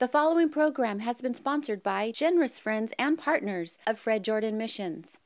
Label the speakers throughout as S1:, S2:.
S1: The following program has been sponsored by generous friends and partners of Fred Jordan Missions.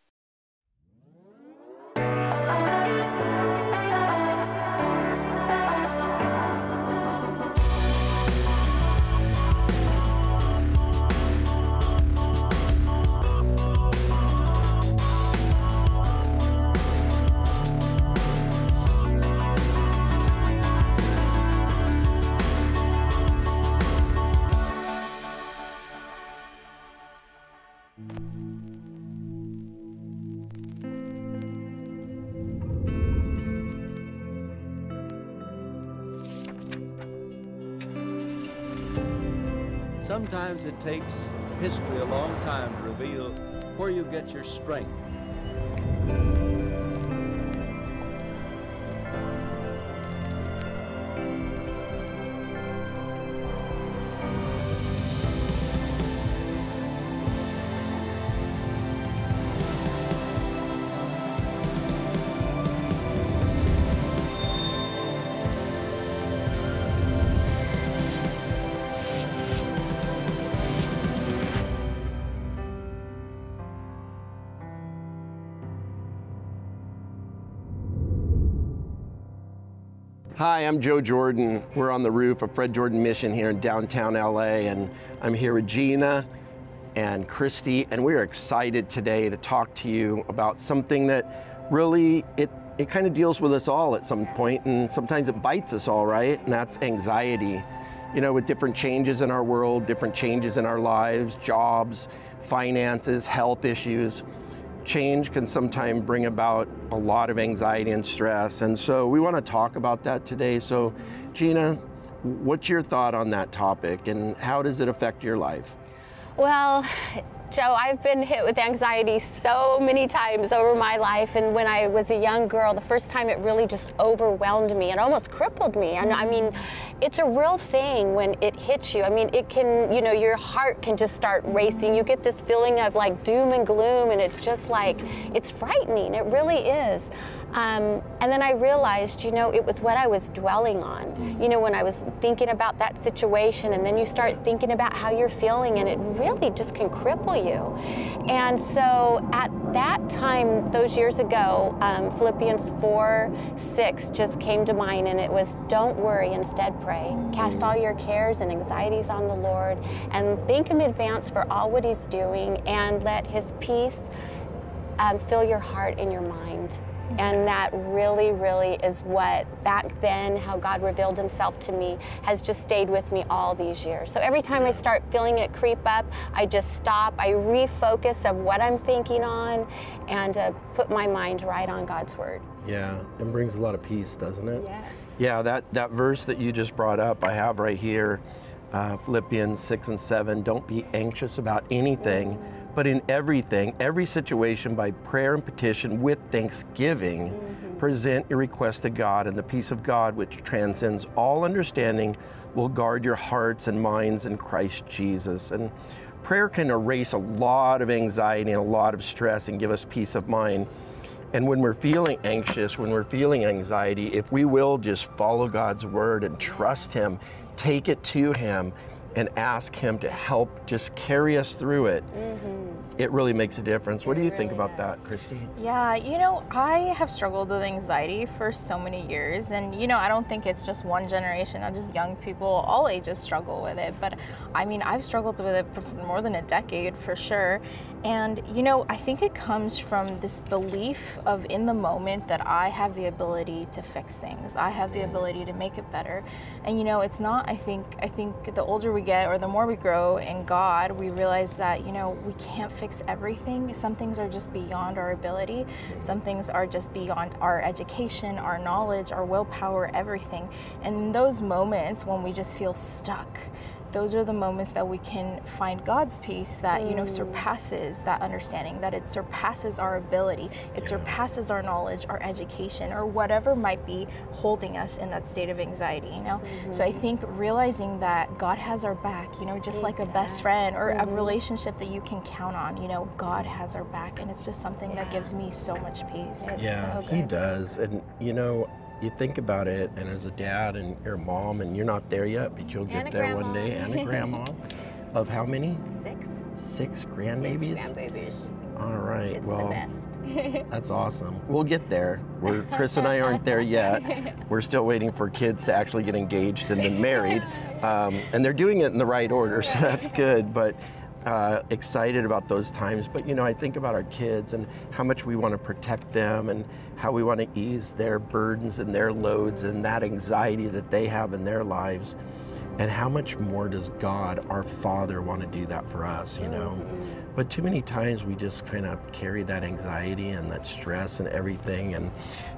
S2: Sometimes it takes history a long time to reveal where you get your strength.
S3: Hi, I'm Joe Jordan. We're on the roof of Fred Jordan Mission here in downtown LA, and I'm here with Gina and Cristy, and we're excited today to talk to you about something that really it it kind of deals with us all at some point, and sometimes it bites us all, right? And that's anxiety. You know, with different changes in our world, different changes in our lives, jobs, finances, health issues change can sometimes bring about a lot of anxiety and stress. And so we want to talk about that today. So, Gina, what's your thought on that topic and how does it affect your life?
S4: Well, Joe, I've been hit with anxiety so many times over my life. And when I was a young girl, the first time it really just overwhelmed me. It almost crippled me. And I mm-hmm. mean, it's a real thing when it hits you. I mean, it can, you know, your heart can just start racing. You get this feeling of like doom and gloom, and it's just like, it's frightening. It really is. Um, and then I realized, you know, it was what I was dwelling on. You know, when I was thinking about that situation, and then you start thinking about how you're feeling, and it really just can cripple you. And so at that time, those years ago, um, Philippians 4 6 just came to mind, and it was, Don't worry, instead pray. Cast all your cares and anxieties on the Lord, and thank Him in advance for all what He's doing, and let His peace um, fill your heart and your mind. And that really, really is what back then, how God revealed Himself to me, has just stayed with me all these years. So every time I start feeling it creep up, I just stop, I refocus of what I'm thinking on, and uh, put my mind right on God's Word.
S3: Yeah, it brings a lot of peace, doesn't it?
S4: Yes.
S3: Yeah, that, that verse that you just brought up, I have right here uh, Philippians 6 and 7. Don't be anxious about anything, but in everything, every situation, by prayer and petition with thanksgiving, mm-hmm. present your request to God, and the peace of God, which transcends all understanding, will guard your hearts and minds in Christ Jesus. And prayer can erase a lot of anxiety and a lot of stress and give us peace of mind. And when we're feeling anxious, when we're feeling anxiety, if we will just follow God's word and trust Him, take it to Him, and ask Him to help just carry us through it, mm-hmm. it really makes a difference. What do you think about
S4: does.
S3: that, Cristy?
S5: Yeah, you know, I have struggled with anxiety for so many years. And, you know, I don't think it's just one generation, not just young people, all ages struggle with it. But I mean, I've struggled with it for more than a decade for sure. And, you know, I think it comes from this belief of in the moment that I have the ability to fix things, I have the ability to make it better. And, you know, it's not, I think, I think the older we get or the more we grow in God, we realize that, you know, we can't fix everything. Some things are just beyond our ability. Some things are just beyond our education, our knowledge, our willpower, everything. And in those moments when we just feel stuck, those are the moments that we can find God's peace that you know surpasses that understanding that it surpasses our ability. It surpasses our knowledge our education or whatever might be holding us in that state of anxiety you know? So I think realizing that God has our back you know just like a best friend or a relationship that you can count on you know God has our back and it's just something that gives me so much peace.
S3: Yeah,
S4: so
S3: he does. And you know, you think about it, and as a dad and your mom, and you're not there yet, but you'll get there one day, and a grandma. of how many?
S4: Six.
S3: Six grandbabies?
S4: grandbabies.
S3: All right.
S4: It's
S3: well,
S4: the best.
S3: that's awesome. We'll get there. We're Chris and I aren't there yet. We're still waiting for kids to actually get engaged and then married, um, and they're doing it in the right order, so that's good. But uh, excited about those times. But you know, I think about our kids and how much we want to protect them and how we want to ease their burdens and their loads and that anxiety that they have in their lives. And how much more does God, our Father, want to do that for us, you know? But too many times we just kind of carry that anxiety and that stress and everything. And,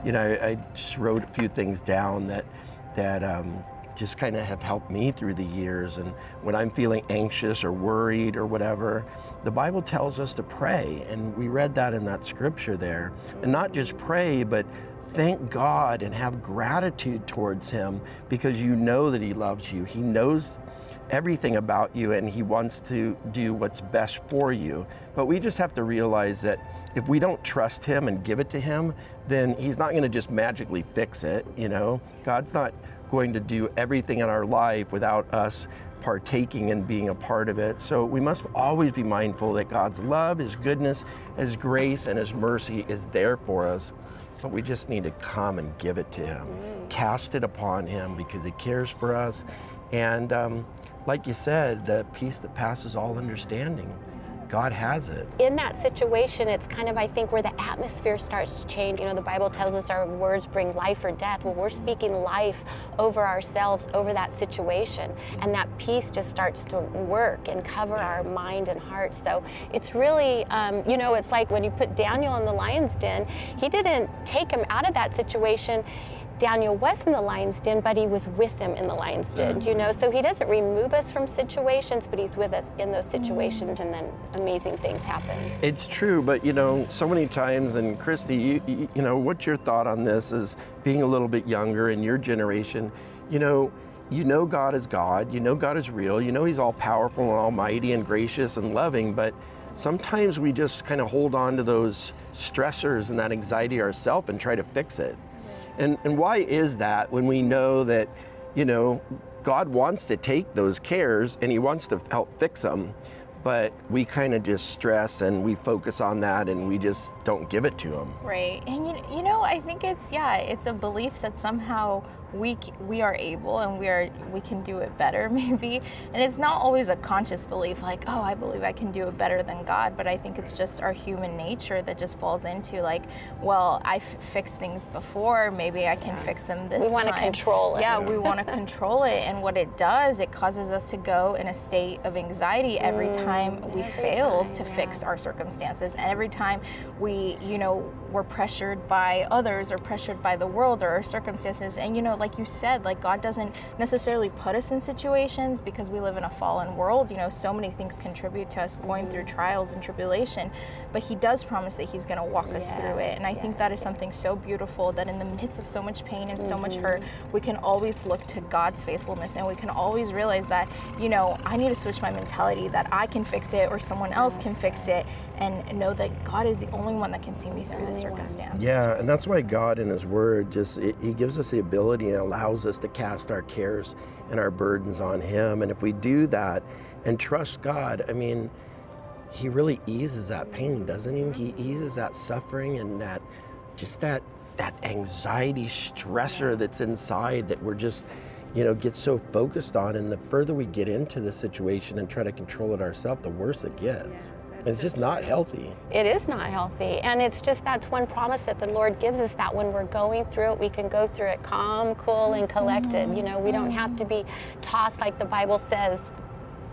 S3: you know, I, just wrote a few things down that, that um, just kind of have helped me through the years. And when I'm feeling anxious or worried or whatever, the Bible tells us to pray. And we read that in that scripture there. And not just pray, but thank God and have gratitude towards Him because you know that He loves you. He knows everything about you and He wants to do what's best for you. But we just have to realize that if we don't trust Him and give it to Him, then He's not going to just magically fix it. You know, God's not going to do everything in our life without us partaking and being a part of it. So we must always be mindful that God's love, His goodness, His grace, and His mercy is there for us. But we just need to come and give it to Him, cast it upon Him because He cares for us. And um, like you said, the peace that passes all understanding, God has it.
S4: in that situation, it's kind of, I think, where the atmosphere starts to change. You know, the Bible tells us our words bring life or death. Well, we're speaking life over ourselves, over that situation. And that peace just starts to work and cover our mind and heart. So it's really, um, you know, it's like when you put Daniel in the lion's den, he didn't take him out of that situation. Daniel was in the lion's den, but he was with them in the lion's den, you know. Mm-hmm. So he doesn't remove us from situations, but he's with us in those situations, and then amazing things happen.
S3: It's true, but you know, so many times, and Cristy, you, you, you know, what's your thought on this is being a little bit younger in your generation? You know, you know God is God, you know God is real, you know He's all powerful and almighty and gracious and loving, but sometimes we just kind of hold on to those stressors and that anxiety ourselves and try to fix it. And, and why is that when we know that, you know, God wants to take those cares and He wants to help fix them, but we kind of just stress and we focus on that and we just don't give it to Him.
S5: Right. And you, you know, I think it's yeah, it's a belief that somehow we we are able and we are we can do it better maybe. And it's not always a conscious belief like, "Oh, I believe I can do it better than God," but I think it's just our human nature that just falls into like, "Well, I f- fixed things before, maybe I can fix them this
S4: We wanna control it.
S5: Yeah, we want to control it and what it does, it causes us to go in a state of anxiety every time we
S4: every
S5: fail
S4: time,
S5: to
S4: yeah.
S5: fix our circumstances and every time we you know we're pressured by others or pressured by the world or our circumstances and you know like you said like god doesn't necessarily put us in situations because we live in a fallen world. You know so many things contribute to us going through trials and tribulation but he does promise that he's going to walk us through it. And i
S4: Yes,
S5: think that is yes, something so beautiful that in the midst of so much pain and so much hurt
S4: Mm-hmm.
S5: we can always look to god's faithfulness and we can always realize that you know i need to switch my mentality that i can fix it or someone else can fix it and know that God is the only one that can see me through the circumstance.
S3: Yeah, and that's why God in His Word just it, He gives us the ability and allows us to cast our cares and our burdens on Him. And if we do that and trust God, I mean, He really eases that pain, doesn't He? He eases that suffering and that just that that anxiety stressor that's inside that we're just you know get so focused on and the further we get into the situation and try to control it ourselves the worse it gets and it's just not healthy
S4: It is not healthy. And it's just that's one promise that the Lord gives us that when we're going through it, we can go through it calm, cool, and collected. You know, we don't have to be tossed like the Bible says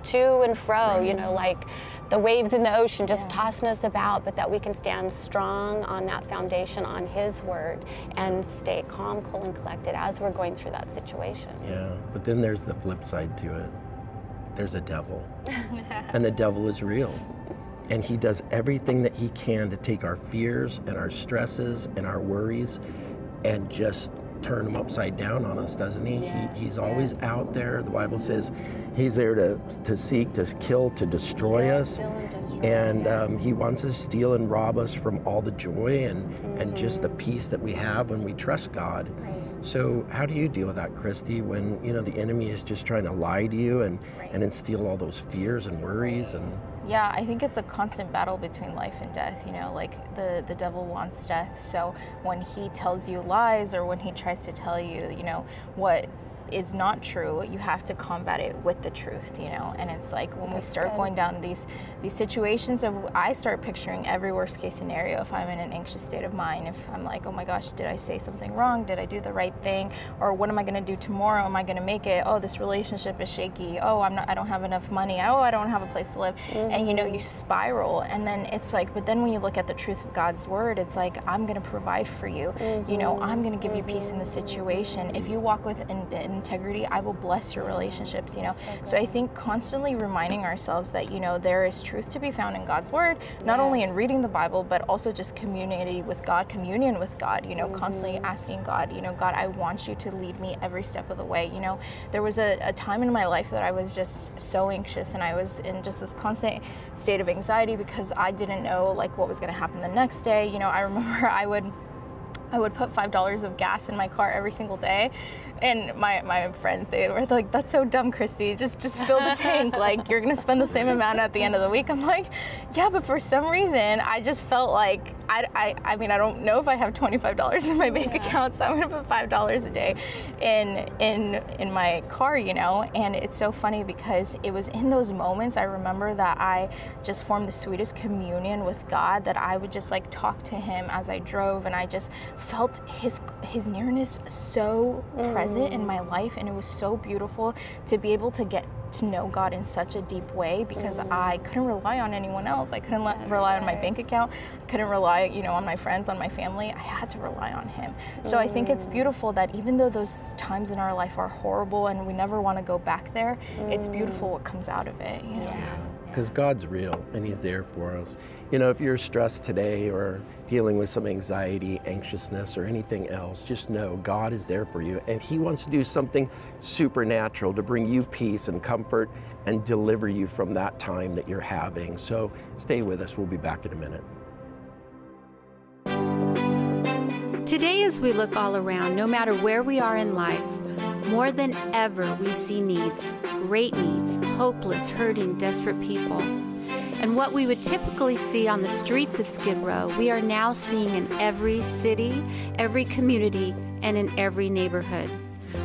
S4: to and fro, you know, like the waves in the ocean just tossing us about, but that we can stand strong on that foundation, on His word, and stay calm, cool, and collected as we're going through that situation.
S3: Yeah, but then there's the flip side to it. There's a devil. and the devil is real. And he does everything that he can to take our fears and our stresses and our worries and just turn them upside down on us, doesn't he?
S4: Yes,
S3: he he's always
S4: yes.
S3: out there. The Bible says he's there to, to seek, to kill, to destroy us.
S4: and destroy,
S3: And um, he wants to steal and rob us from all the joy and, and just
S4: Mm-hmm.
S3: the peace that we have when we trust God. So how do you deal with that, Cristy, when you know the enemy is just trying to lie to you and,
S5: Right.
S3: and instill all those fears and worries and
S5: Yeah, I think it's a constant battle between life and death. You know, like the the devil wants death. So when he tells you lies or when he tries to tell you, you know, what is not true, you have to combat it with the truth. You know, and it's like when we start
S4: good.
S5: going down these these situations of I start picturing every worst case scenario. If I'm in an anxious state of mind, if I'm like, oh my gosh, did I say something wrong? Did I do the right thing? Or what am I going to do tomorrow? Am I going to make it? Oh, this relationship is shaky. Oh, I'm not. I don't have enough money. Oh, I don't have a place to live. And you know, mm-hmm. you spiral. And then it's like, but then when you look at the truth of God's word, it's like, I'm going to provide for you. You know, I'm going to give you peace in the mm-hmm. situation. If you walk with in, integrity, I will bless your relationships. You know, so I think constantly reminding ourselves that you know there is truth to be found in God's word, not only in reading the Bible, but also just community with God, communion with God. You know, constantly mm-hmm. asking God, you know, God, I want you to lead me every step of the way. You know, there was a, a time in my life that I was just so anxious and I was in just this constant state of anxiety because I didn't know like what was going to happen the next day. You know, I remember I would I would put five dollars of gas in my car every single day, and my, my friends they were like, "That's so dumb, Cristy. Just just fill the tank. Like you're gonna spend the same amount at the end of the week." I'm like, "Yeah, but for some reason, I just felt like I I, I mean I don't know if I have twenty five dollars in my bank account, so I'm gonna put five dollars a day in in in my car, you know." And it's so funny because it was in those moments I remember that I just formed the sweetest communion with God that I would just like talk to Him as I drove, and I just felt His His nearness so present in mm. my life, and it was so beautiful to be able to get to know God in such a deep way because mm. I couldn't rely on anyone else. I couldn't le- rely on my bank account. I couldn't rely, you know, on my friends, on my family. I had to rely on Him. So I think it's mm. beautiful that even though those times in our life are horrible and we never want to go back there, it's beautiful mm. what comes out of it. You know?
S3: because God's real and He's there for us. You know, if you're stressed today or dealing with some anxiety, anxiousness, or anything else, just know God is there for you and He wants to do something supernatural to bring you peace and comfort and deliver you from that time that you're having. So stay with us. We'll be back in a minute.
S1: Today, as we look all around, no matter where we are in life, more than ever we see needs, great needs, hopeless, hurting, desperate people. And what we would typically see on the streets of Skid Row, we are now seeing in every city, every community, and in every neighborhood.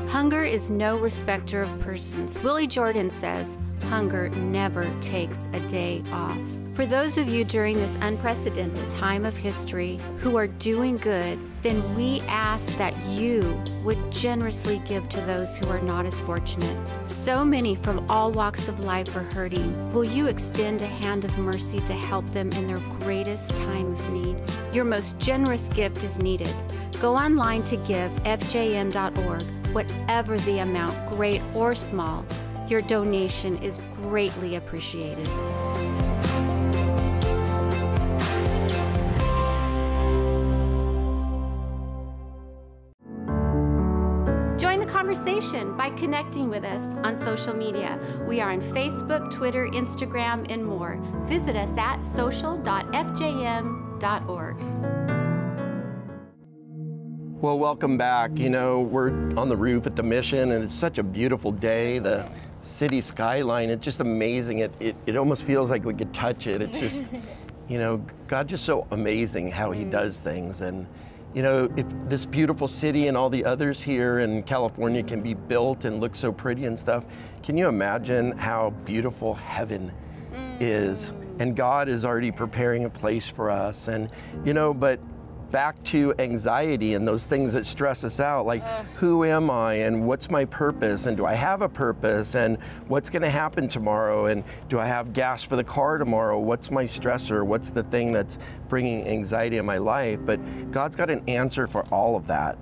S1: Hunger is no respecter of persons. Willie Jordan says, Hunger never takes a day off. For those of you during this unprecedented time of history who are doing good, then we ask that you would generously give to those who are not as fortunate. So many from all walks of life are hurting. Will you extend a hand of mercy to help them in their greatest time of need? Your most generous gift is needed. Go online to give fjm.org. Whatever the amount, great or small, your donation is greatly appreciated. Conversation by connecting with us on social media. We are on Facebook, Twitter, Instagram, and more. Visit us at social.fjm.org.
S3: Well, welcome back. You know, we're on the roof at the mission, and it's such a beautiful day. The city skyline, it's just amazing. It, it, it almost feels like we could touch it. It's just, you know, God just so amazing how He mm. does things. And, you know, if this beautiful city and all the others here in California can be built and look so pretty and stuff, can you imagine how beautiful heaven is? Mm. And God is already preparing a place for us. And, you know, but back to anxiety and those things that stress us out like who am i and what's my purpose and do i have a purpose and what's going to happen tomorrow and do i have gas for the car tomorrow? What's my stressor? What's the thing that's bringing anxiety in my life? But god's got an answer for all of that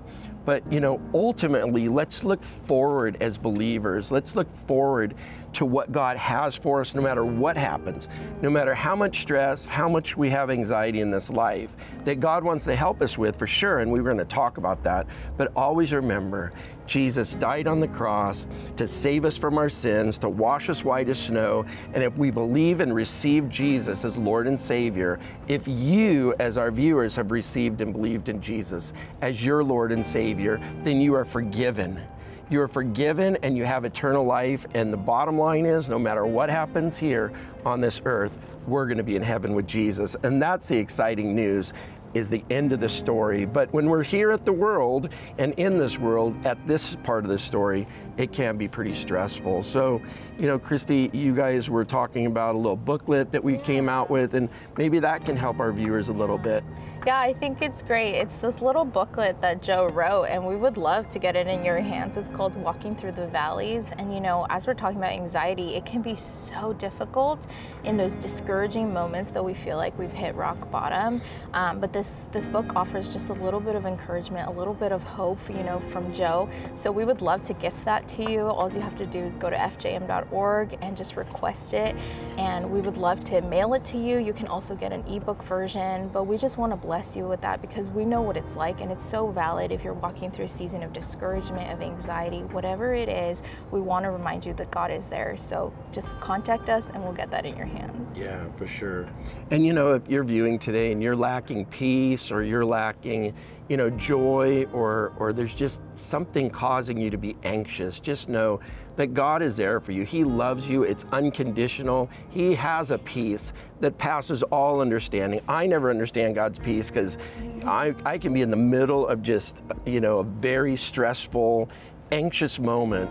S3: but you know ultimately let's look forward as believers let's look forward to what God has for us no matter what happens, no matter how much stress, how much we have anxiety in this life, that God wants to help us with for sure, and we we're going to talk about that. But always remember, Jesus died on the cross to save us from our sins, to wash us white as snow. And if we believe and receive Jesus as Lord and Savior, if you, as our viewers, have received and believed in Jesus as your Lord and Savior, then you are forgiven. You are forgiven and you have eternal life. And the bottom line is no matter what happens here on this earth, we're going to be in heaven with Jesus. And that's the exciting news is the end of the story. But when we're here at the world and in this world, at this part of the story, it can be pretty stressful. So, you know, Cristy, you guys were talking about a little booklet that we came out with, and maybe that can help our viewers a little bit.
S5: Yeah, I think it's great. It's this little booklet that Joe wrote, and we would love to get it in your hands. It's called Walking Through the Valleys. And you know, as we're talking about anxiety, it can be so difficult in those discouraging moments that we feel like we've hit rock bottom. Um, but this this book offers just a little bit of encouragement, a little bit of hope, you know, from Joe. So we would love to gift that to you. All you have to do is go to fjm.org and just request it, and we would love to mail it to you. You can also get an ebook version, but we just want to bless bless you with that because we know what it's like and it's so valid if you're walking through a season of discouragement, of anxiety, whatever it is, we want to remind you that God is there. So just contact us and we'll get that in your hands.
S3: Yeah, for sure. And you know, if you're viewing today and you're lacking peace or you're lacking you know, joy or, or there's just something causing you to be anxious, just know that God is there for you. He loves you. It's unconditional. He has a peace that passes all understanding. I never understand God's peace because I, I can be in the middle of just, you know, a very stressful, anxious moment.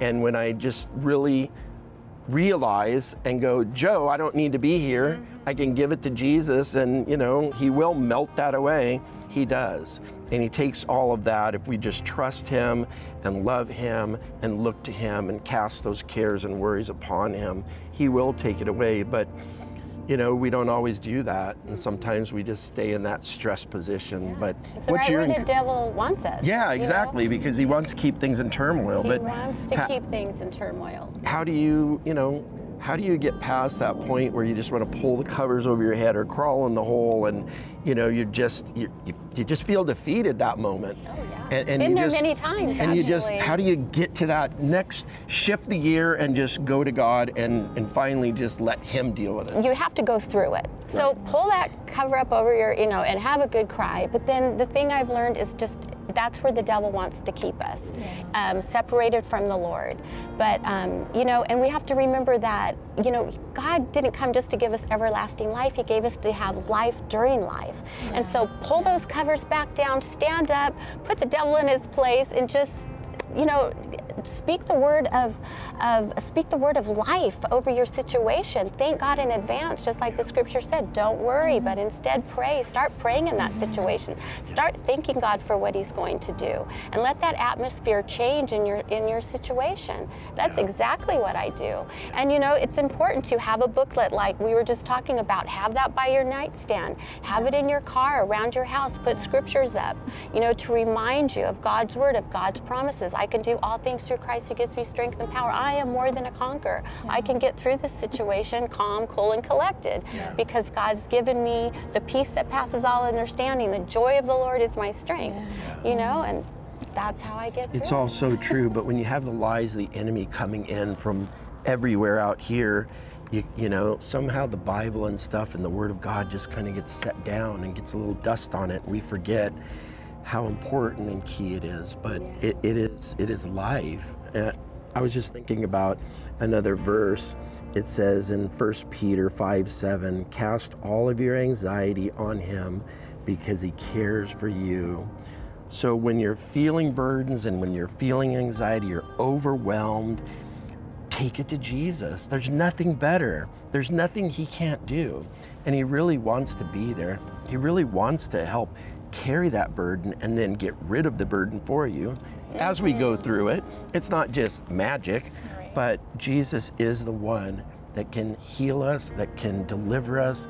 S3: And when I just really realize and go, Joe, I don't need to be here. Mm-hmm. I can give it to Jesus and, you know, he will melt that away. He does. And he takes all of that if we just trust him and love him and look to him and cast those cares and worries upon him. He will take it away. But you know, we don't always do that, and sometimes we just stay in that stress position. But
S4: it's the right where the devil wants us.
S3: Yeah, exactly, you know? because he wants to keep things in turmoil.
S4: He
S3: but
S4: wants to keep things in turmoil.
S3: How do you, you know, how do you get past that point where you just want to pull the covers over your head or crawl in the hole and you know you just you, you, you just feel defeated that moment?
S4: Oh yeah. And, and been there
S3: just,
S4: many times
S3: and
S4: actually.
S3: you just how do you get to that next shift the gear and just go to god and and finally just let him deal with it?
S4: You have to go through it. So right. pull that cover up over your you know and have a good cry. But then the thing i've learned is just that's where the devil wants to keep us, yeah. um, separated from the Lord. But, um, you know, and we have to remember that, you know, God didn't come just to give us everlasting life, He gave us to have life during life. Yeah. And so pull those covers back down, stand up, put the devil in his place, and just you know, speak the word of, of speak the word of life over your situation. Thank God in advance, just like the scripture said. Don't worry, but instead pray. Start praying in that situation. Start thanking God for what He's going to do, and let that atmosphere change in your in your situation. That's exactly what I do. And you know, it's important to have a booklet like we were just talking about. Have that by your nightstand. Have it in your car, around your house. Put scriptures up. You know, to remind you of God's word, of God's promises. I can do all things through Christ who gives me strength and power. I am more than a conqueror. Yeah. I can get through this situation calm, cool, and collected yes. because God's given me the peace that passes all understanding. The joy of the Lord is my strength, yeah. you know, and that's how I get through.
S3: It's all so true, but when you have the lies of the enemy coming in from everywhere out here, you, you, know, somehow the Bible and stuff and the Word of God just kind of gets set down and gets a little dust on it. We forget how important and key it is, but it, it is it is life. Uh, I was just thinking about another verse. It says in 1 Peter 5 7, cast all of your anxiety on him because he cares for you. So when you're feeling burdens and when you're feeling anxiety, you're overwhelmed, take it to Jesus. There's nothing better. There's nothing he can't do. And he really wants to be there. He really wants to help carry that burden and then get rid of the burden for you as we go through it. It's not just magic, but Jesus is the one that can heal us, that can deliver us,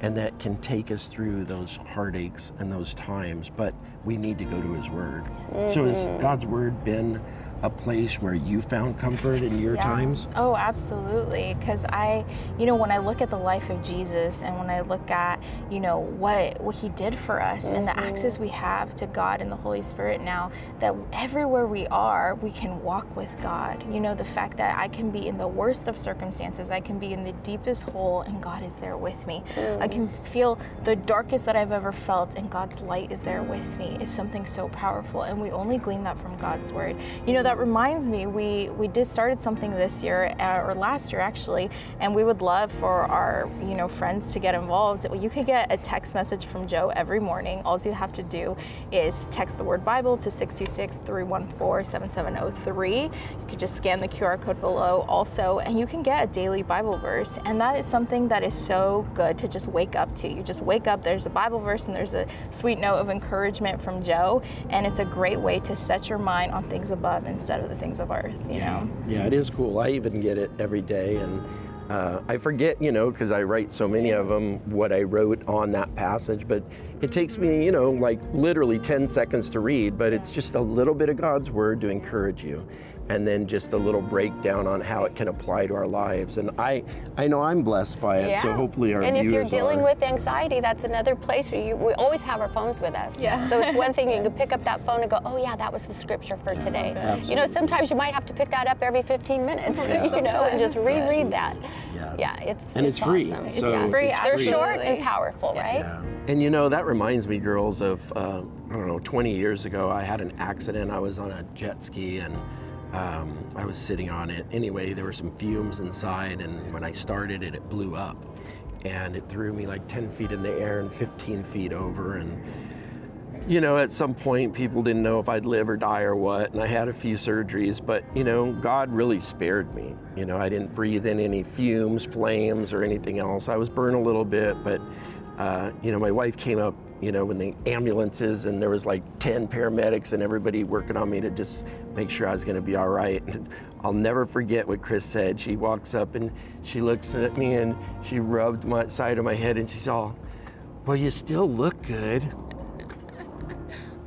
S3: and that can take us through those heartaches and those times. But we need to go to His Word. Mm-hmm. So has mm-hmm. God's Word been a place where you found comfort in your
S5: Yeah.
S3: times?
S5: Oh, absolutely. Because I, you know, when I look at the life of Jesus and when I look at, you know, what what He did for us and the mm-hmm. access we have to God and the Holy Spirit now, that everywhere we are, we can walk with God. You know, the fact that I can be in the worst of circumstances, I can be in the deepest hole, and God is there with me. I can mm-hmm. feel the darkest that I've ever felt, and God's light is there with me. Is something so powerful, and we only glean that from God's word. You know, that reminds me, we we did started something this year uh, or last year actually, and we would love for our you know friends to get involved. You could get a text message from Joe every morning. All you have to do is text the word Bible to 626-314-7703. You could just scan the QR code below also, and you can get a daily Bible verse. And that is something that is so good to just wake up to. You just wake up, there's a Bible verse, and there's a sweet note of encouragement from Joe, and it's a great way to set your mind on things above instead of the things of earth, you know?
S3: Yeah, it is cool. I even get it every day, and uh, I forget, you know, because I write so many of them, what I wrote on that passage. But it takes me, you know, like literally 10 seconds to read, but it's just a little bit of God's word to encourage you. And then just a little breakdown on how it can apply to our lives. And I, I know I'm blessed by it, so hopefully our
S4: And if you're dealing
S3: are.
S4: with anxiety, that's another place where you, we always have our phones with us.
S5: Yeah.
S4: So it's one thing you can pick up that phone and go, oh yeah, that was the scripture for today. You know, sometimes you might have to pick that up every 15 minutes, you know, and just
S5: Sometimes.
S4: reread that.
S3: Yeah.
S4: Yeah, it's
S3: And it's free,
S4: awesome.
S3: so
S5: It's free,
S4: They're
S5: absolutely.
S4: short and powerful, right?
S3: Yeah. And you know, that reminds me, girls, of, uh, I don't know, 20 years ago, I had an accident. I was on a jet ski and um, I was sitting on it. Anyway, there were some fumes inside, and when I started it, it blew up. And it threw me like 10 feet in the air and 15 feet over. And, you know, at some point, people didn't know if I'd live or die or what. And I had a few surgeries, but, you know, God really spared me. You know, I didn't breathe in any fumes, flames, or anything else. I was burned a little bit, but uh, you know, my wife came up, you know, in the ambulances and there was like 10 paramedics and everybody working on me to just make sure I was going to be all right. And I'll never forget what Chris said. She walks up and she looks at me and she rubbed my side of my head and she's all, well, you still look good.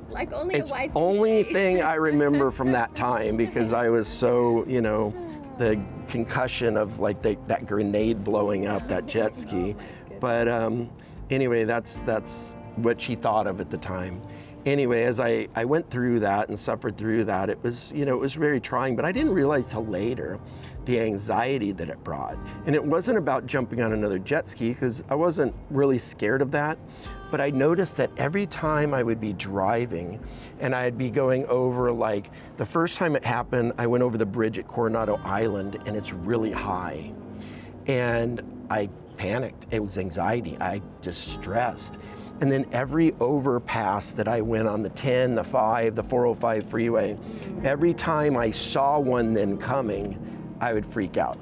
S1: Like only
S3: It's only thing I remember from that time because I was so, you know, the concussion of like the, that grenade blowing up that jet ski. But um, anyway, that's that's what she thought of at the time. Anyway, as I, I went through that and suffered through that, it was, you know, it was very trying, but I didn't realize till later the anxiety that it brought. And it wasn't about jumping on another jet ski because I wasn't really scared of that. But I noticed that every time I would be driving and I'd be going over, like the first time it happened, I went over the bridge at Coronado Island and it's really high. And I panicked. It was anxiety. I just stressed. And then every overpass that I went on the 10, the 5, the 405 freeway, every time I saw one then coming, I would freak out.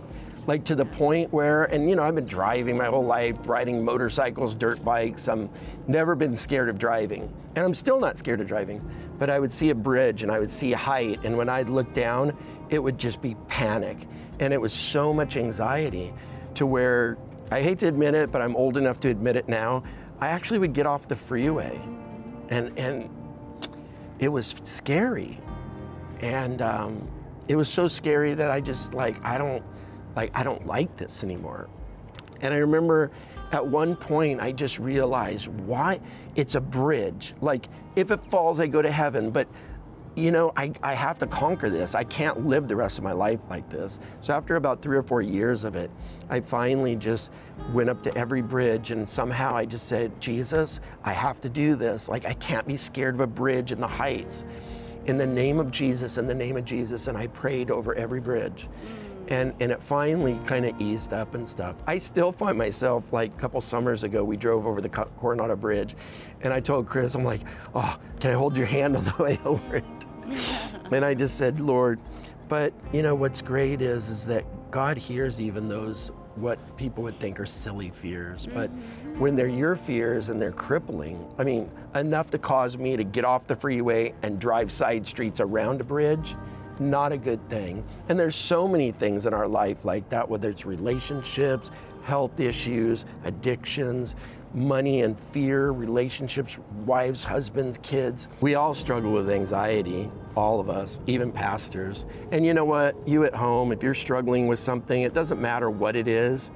S3: Like to the point where, and you know, I've been driving my whole life, riding motorcycles, dirt bikes. I'm never been scared of driving. And I'm still not scared of driving. But I would see a bridge and I would see height. And when I'd look down, it would just be panic. And it was so much anxiety to where I hate to admit it, but I'm old enough to admit it now. I actually would get off the freeway and, and it was scary. And um, it was so scary that I just like, I don't, like, I don't like this anymore. And I remember at one point I just realized why it's a bridge. Like if it falls, I go to heaven, but you know, I, I have to conquer this. I can't live the rest of my life like this. So after about three or four years of it, I finally just went up to every bridge and somehow I just said, Jesus, I have to do this. Like I can't be scared of a bridge in the heights. In the name of Jesus, in the name of Jesus. And I prayed over every bridge. And, and it finally kind of eased up and stuff. I still find myself, like a couple summers ago, we drove over the Coronado Bridge, and I told Chris, I'm like, oh, can I hold your hand on the way over it? and I just said, Lord, but you know what's great is is that God hears even those what people would think are silly fears, but mm-hmm. when they're your fears and they're crippling, I mean, enough to cause me to get off the freeway and drive side streets around a bridge, not a good thing. And there's so many things in our life like that, whether it's relationships, health issues, addictions, money and fear, relationships, wives, husbands, kids. We all struggle with anxiety, all of us, even pastors. And you know what? You at home, if you're struggling with something, it doesn't matter what it is.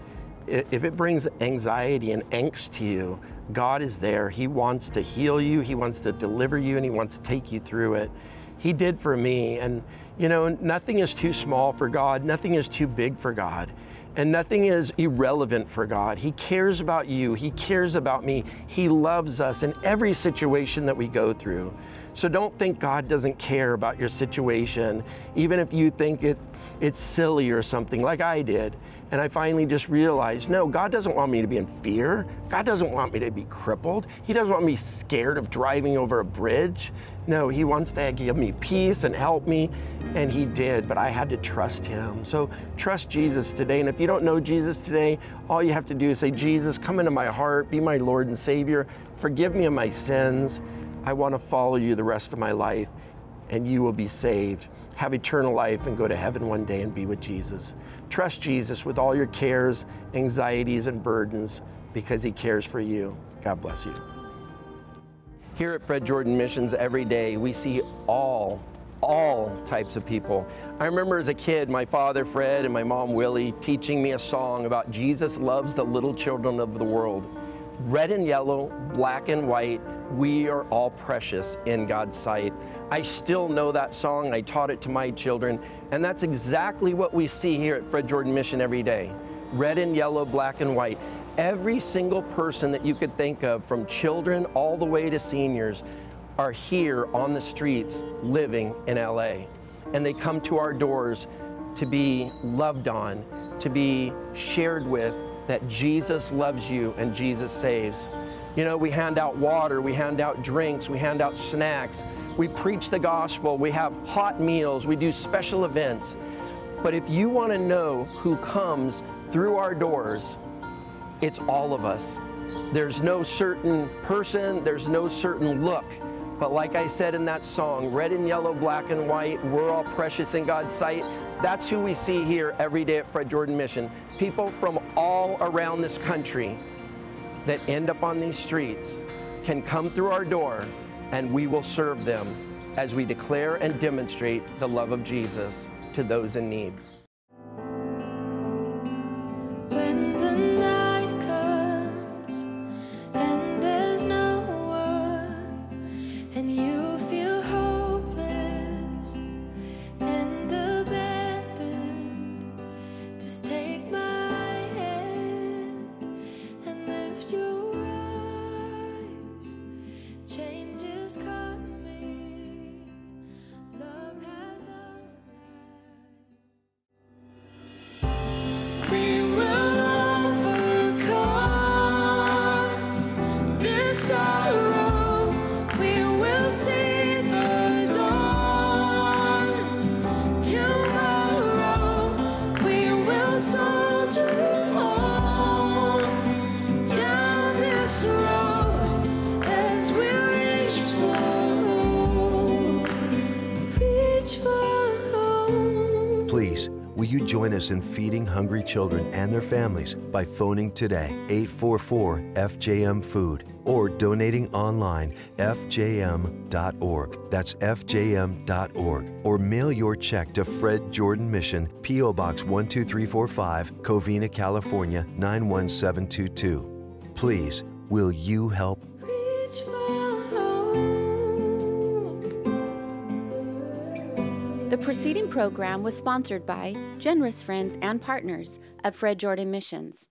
S3: If it brings anxiety and angst to you, God is there. He wants to heal you, He wants to deliver you, and He wants to take you through it. He did for me. And you know, nothing is too small for God, nothing is too big for God. And nothing is irrelevant for God. He cares about you. He cares about me. He loves us in every situation that we go through. So don't think God doesn't care about your situation, even if you think it, it's silly or something, like I did. And I finally just realized no, God doesn't want me to be in fear. God doesn't want me to be crippled. He doesn't want me scared of driving over a bridge. No, He wants to give me peace and help me. And He did, but I had to trust Him. So trust Jesus today. And if you don't know Jesus today, all you have to do is say, Jesus, come into my heart, be my Lord and Savior, forgive me of my sins. I want to follow you the rest of my life, and you will be saved. Have eternal life and go to heaven one day and be with Jesus. Trust Jesus with all your cares, anxieties, and burdens because he cares for you. God bless you. Here at Fred Jordan Missions every day, we see all, all types of people. I remember as a kid, my father Fred and my mom Willie teaching me a song about Jesus loves the little children of the world. Red and yellow, black and white, we are all precious in God's sight. I still know that song. I taught it to my children. And that's exactly what we see here at Fred Jordan Mission every day red and yellow, black and white. Every single person that you could think of, from children all the way to seniors, are here on the streets living in LA. And they come to our doors to be loved on, to be shared with, that Jesus loves you and Jesus saves. You know, we hand out water, we hand out drinks, we hand out snacks, we preach the gospel, we have hot meals, we do special events. But if you want to know who comes through our doors, it's all of us. There's no certain person, there's no certain look. But like I said in that song, red and yellow, black and white, we're all precious in God's sight. That's who we see here every day at Fred Jordan Mission. People from all around this country that end up on these streets can come through our door and we will serve them as we declare and demonstrate the love of Jesus to those in need.
S6: Us in feeding hungry children and their families by phoning today 844 FJM Food or donating online fjm.org. That's fjm.org. Or mail your check to Fred Jordan Mission, P.O. Box 12345, Covina, California 91722. Please, will you help
S1: preceding program was sponsored by generous friends and partners of Fred Jordan Missions.